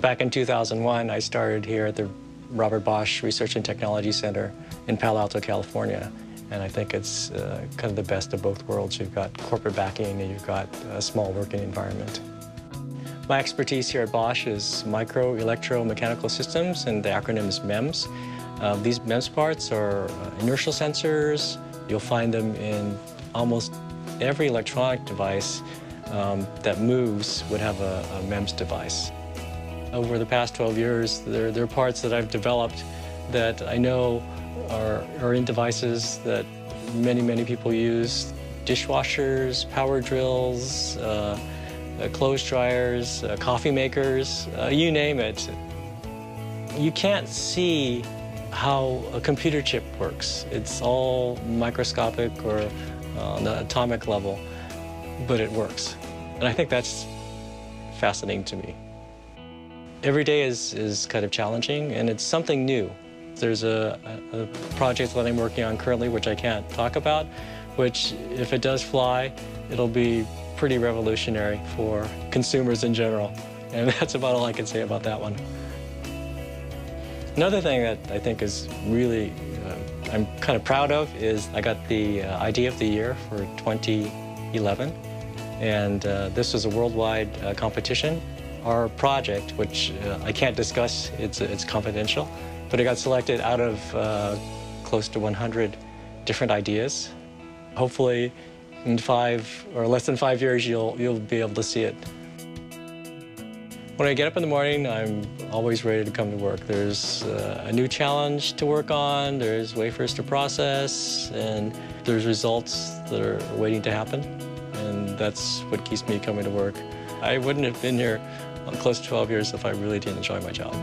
Back in 2001, I started here at the Robert Bosch Research and Technology Center in Palo Alto, California. And I think it's uh, kind of the best of both worlds. You've got corporate backing and you've got a small working environment. My expertise here at Bosch is micro electromechanical systems, and the acronym is MEMS. Uh, these MEMS parts are uh, inertial sensors. You'll find them in almost every electronic device um, that moves would have a, a, MEMS device. Over the past 12 years, there, are parts that I've developed that I know are, are in devices that many, many people use. Dishwashers, power drills, uh, uh, clothes dryers, uh, coffee makers, uh, you name it. You can't see how a computer chip works. It's all microscopic or on the atomic level, but it works. And I think that's fascinating to me. Every day is, is kind of challenging, and it's something new. There's a, a, project that I'm working on currently, which I can't talk about, which, if it does fly, it'll be pretty revolutionary for consumers in general. And that's about all I can say about that one. Another thing that I think is really, uh, I'm kind of proud of is I got the uh, Idea of the Year for 2011. And uh, this was a worldwide uh, competition. Our project, which uh, I can't discuss, it's, it's confidential, but it got selected out of uh, close to 100 different ideas. Hopefully, in five or less than five years, you'll, you'll be able to see it. When I get up in the morning, I'm always ready to come to work. There's uh, a new challenge to work on, there's wafers to process, and there's results that are waiting to happen. And that's what keeps me coming to work. I wouldn't have been here close to 12 years if I really didn't enjoy my job.